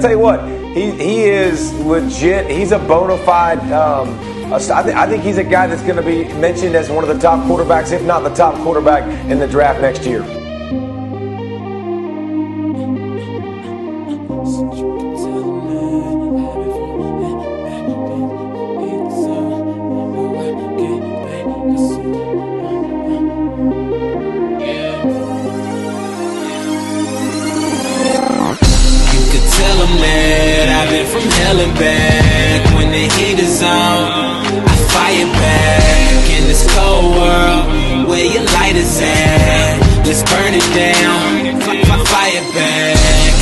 tell you what, he he is legit. He's a bona fide. Um, I, th- I think he's a guy that's going to be mentioned as one of the top quarterbacks, if not the top quarterback in the draft next year. And back. When the heat is on, I fire back in this cold world. Where your light is at, let's burn it down. Fire back.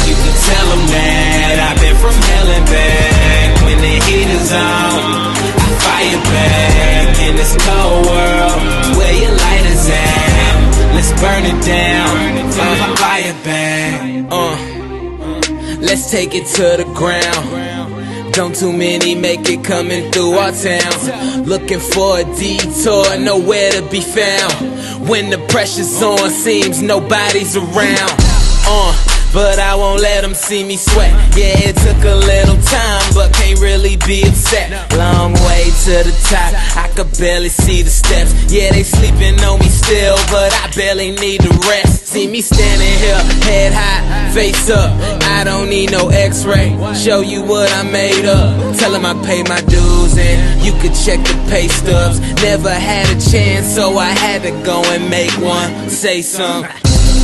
You could tell them that I've been from hell and back. When the heat is on, I fire back in this cold world. Where your light is at, let's burn it down. Fire back. Uh. Let's take it to the ground. Don't too many make it coming through our town. Looking for a detour, nowhere to be found. When the pressure's on, seems nobody's around. Uh, but I won't let them see me sweat. Yeah, it took a little time, but can't really be upset. Long way to the top, I could barely see the steps. Yeah, they sleeping on me still, but I barely need the rest. See me standing here, head high, face up. I don't need no x-ray. Show you what I made up. Tell them I pay my dues and you could check the pay stubs. Never had a chance, so I had to go and make one. Say something.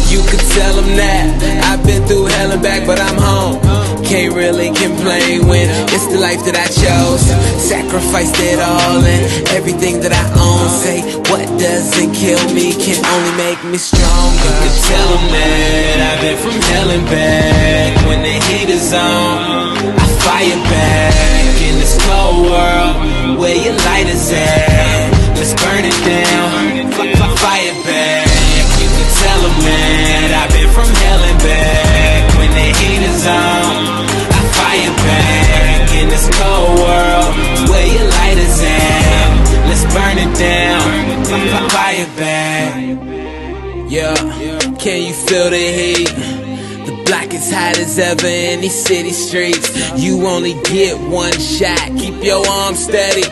You could tell them that I've been through hell and back, but I'm home. Can't really complain when it's the life that I chose. Sacrificed it all and everything that I own. Say, what doesn't kill me can only make me stronger. You could tell them that I've been from hell and back. When the heat is on, I fire back in this cold world where your light is at. Can you feel the heat? The block is hot as ever in these city streets. You only get one shot, keep your arms steady.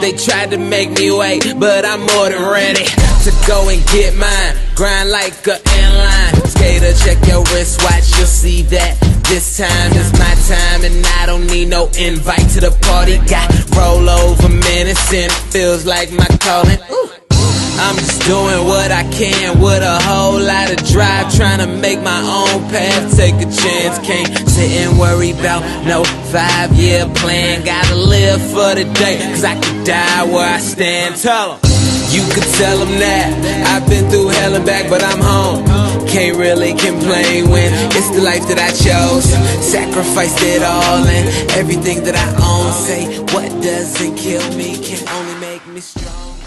They tried to make me wait, but I'm more than ready to go and get mine. Grind like a inline. Skater, check your wristwatch, you'll see that this time is my time, and I don't need no invite to the party. Got rollover minutes, and it feels like my calling. Ooh. I'm just doing what I can with a whole lot of drive, trying to make my own path, take a chance. Can't sit and worry about no five year plan. Gotta live for the day, cause I could die where I stand. Tell 'em. You could tell them that I've been through hell and back, but I'm home. Can't really complain when it's the life that I chose. Sacrificed it all and everything that I own. Say, what doesn't kill me can only make me strong.